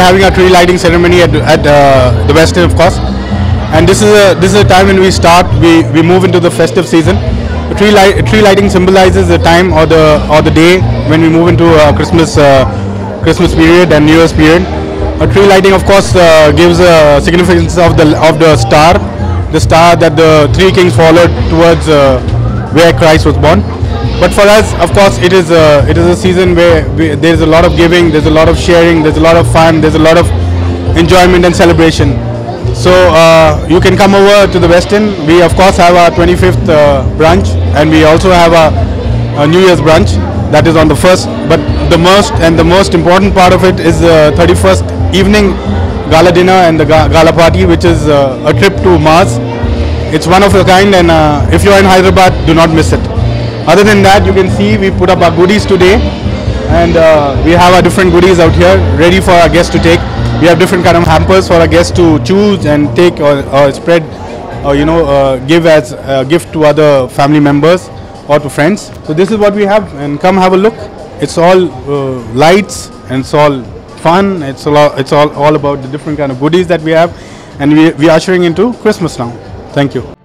having a tree lighting ceremony at, at uh, the Westin, of course. And this is a this is a time when we start. We, we move into the festive season. The tree light tree lighting symbolizes the time or the or the day when we move into uh, Christmas uh, Christmas period and New Year's period. A tree lighting, of course, uh, gives a significance of the of the star, the star that the three kings followed towards uh, where Christ was born. But for us, of course, it is a, it is a season where we, there is a lot of giving, there's a lot of sharing, there's a lot of fun, there's a lot of enjoyment and celebration. So uh, you can come over to the Westin. We of course have our 25th uh, brunch, and we also have a, a New Year's brunch that is on the first. But the most and the most important part of it is the 31st evening gala dinner and the ga- gala party, which is uh, a trip to Mars. It's one of a kind, and uh, if you're in Hyderabad, do not miss it. Other than that, you can see we put up our goodies today, and uh, we have our different goodies out here ready for our guests to take. We have different kind of hampers for our guests to choose and take or, or spread, or you know, uh, give as a gift to other family members or to friends. So this is what we have, and come have a look. It's all uh, lights and it's all fun. It's all it's all all about the different kind of goodies that we have, and we we are ushering into Christmas now. Thank you.